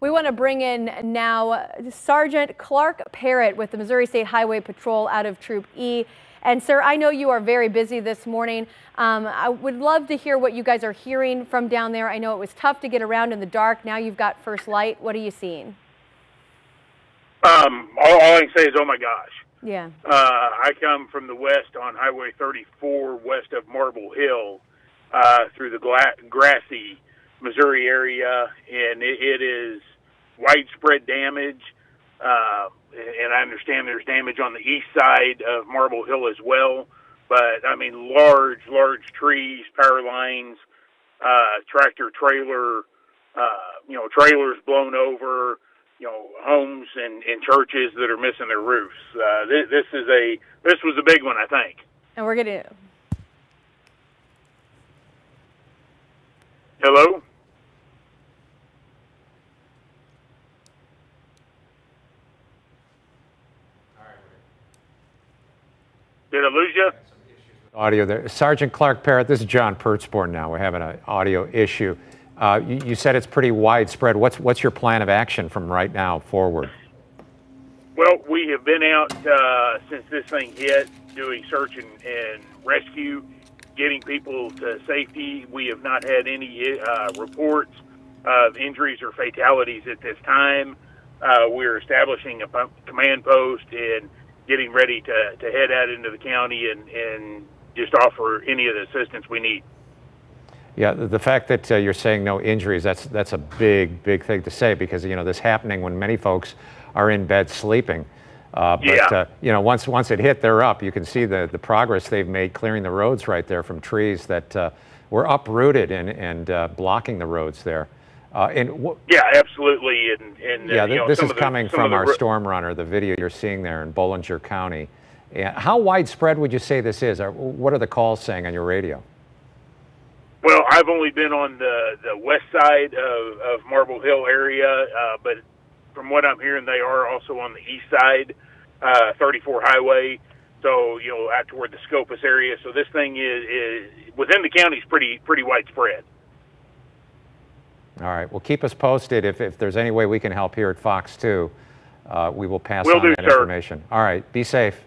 We want to bring in now Sergeant Clark Parrott with the Missouri State Highway Patrol out of Troop E. And sir, I know you are very busy this morning. Um, I would love to hear what you guys are hearing from down there. I know it was tough to get around in the dark. Now you've got first light. What are you seeing? Um, all, all I can say is, oh my gosh. Yeah. Uh, I come from the west on Highway 34, west of Marble Hill, uh, through the grassy Missouri area, and it, it is widespread damage. Uh, and I understand there's damage on the east side of Marble Hill as well. But I mean, large, large trees, power lines, uh, tractor trailer, uh, you know, trailers blown over, you know, homes and, and churches that are missing their roofs. Uh, this, this is a this was a big one, I think. And we're gonna. Hello. Did I lose you? Audio there. Sergeant Clark Parrott, this is John Pertzborn now. We're having an audio issue. Uh, you, you, said it's pretty widespread. What's, what's your plan of action from right now forward? Well, we have been out uh, since this thing hit doing search and, and, rescue, getting people to safety. We have not had any uh, reports of injuries or fatalities at this time. Uh, we're establishing a command post and getting ready to, to head out into the county and, and just offer any of the assistance we need. Yeah, the fact that uh, you're saying no injuries, that's, that's a big, big thing to say because, you know, this happening when many folks are in bed sleeping. Uh, but, yeah. uh, you know, once, once it hit, they're up. You can see the, the progress they've made clearing the roads right there from trees that uh, were uprooted and, and uh, blocking the roads there. Uh, and yeah, absolutely. And, and uh, yeah, th know, this is the, coming from our storm runner, the video you're seeing there in Bollinger County. And how widespread would you say this is? What are the calls saying on your radio? Well, I've only been on the, the west side of, of Marble Hill area, uh, but from what I'm hearing, they are also on the east side, uh, 34 Highway. So you know, out toward the Scopus area. So this thing is, is within the county is pretty pretty widespread. All right. Well, keep us posted. If, if there's any way we can help here at Fox 2, uh, we will pass will on do, that sir. information. All right. Be safe.